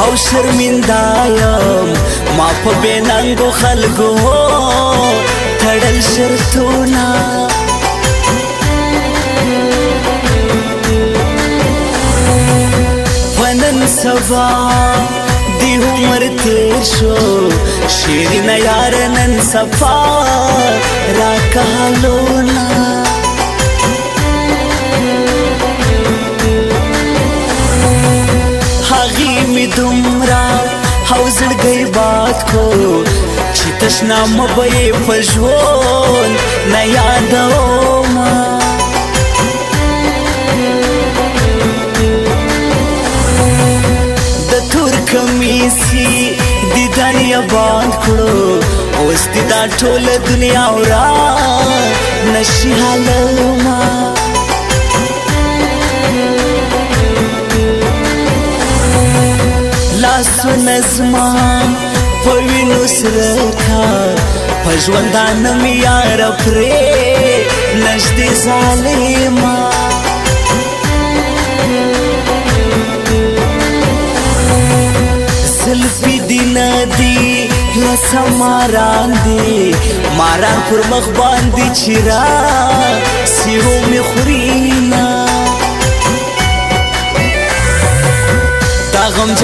او شرمندایم ما په بیننګو خلکو تړل شرطونه پنن سبا دی عمر تیر شو شیرین یار نن سبا را کالو نه غیبات کو چې تشنا مبې پژول نه یادو ما د تور کمیسی د دنیا باند کړو اوس د ټول دنیا اورا نشي حالو ما نصرت خان په ژوندانه مې یار پرې نږدې ظالما زلفی دی ندی لسا ماران دی ماران پر مخ باندی چرا سیرو می خورینا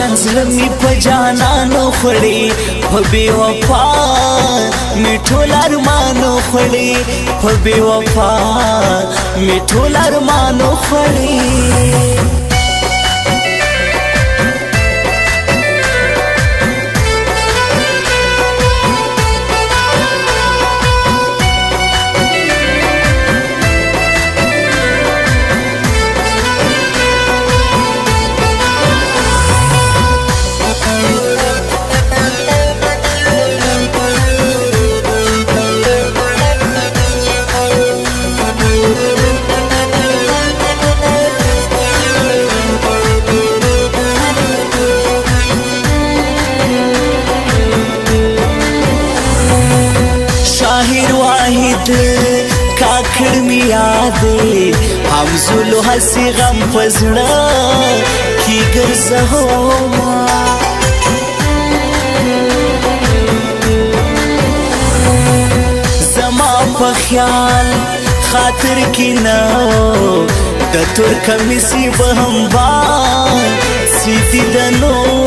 ګران زړه می په جانانو خړې په بي وفا می ټول ارمانو خړې په بي وفا می ټول ارمانو خړې کاکړ می یاد هم زلو حسی غم پزړه کی ګرځو ما زما په خیال خاطر کې نه د تور کمیسی به هم با سیتی دنو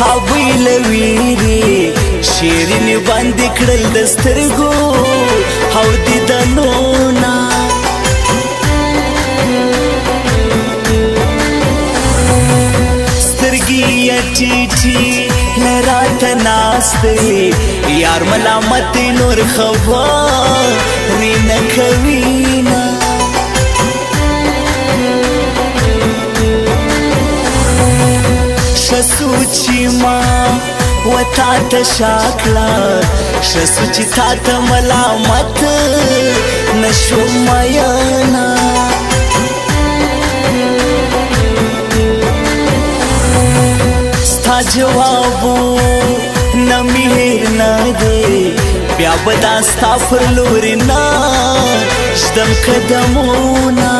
صحابي لويري شیرینی باندې کړل د سترګو او دیدنو نه سترګي اچي لرات ناستي یار ملامت نور خوا رینه کوي شسو چې ما و تا ته شاکړه شسو چې تا ته ملامت نشو ما نه ستا جوابو نمیر نه دی بیا به دا ستا پر لورې نه ږدم قدمونه